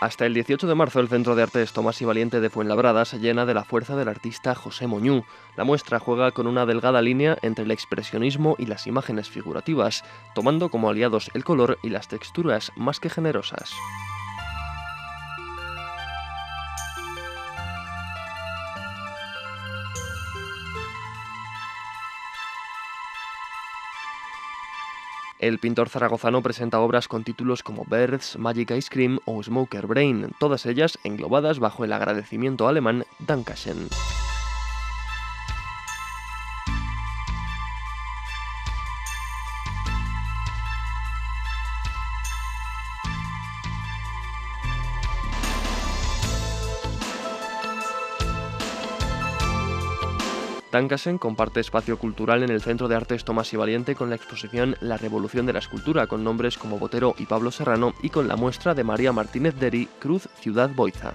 Hasta el 18 de marzo el Centro de Artes Tomás y Valiente de Fuenlabrada se llena de la fuerza del artista José Moñú. La muestra juega con una delgada línea entre el expresionismo y las imágenes figurativas, tomando como aliados el color y las texturas más que generosas. El pintor zaragozano presenta obras con títulos como Birds, Magic Ice Cream o Smoker Brain, todas ellas englobadas bajo el agradecimiento alemán Dankeschön. Tankasen comparte espacio cultural en el Centro de Artes Tomás y Valiente con la exposición La Revolución de la Escultura, con nombres como Botero y Pablo Serrano, y con la muestra de María Martínez Deri, Cruz Ciudad Boiza.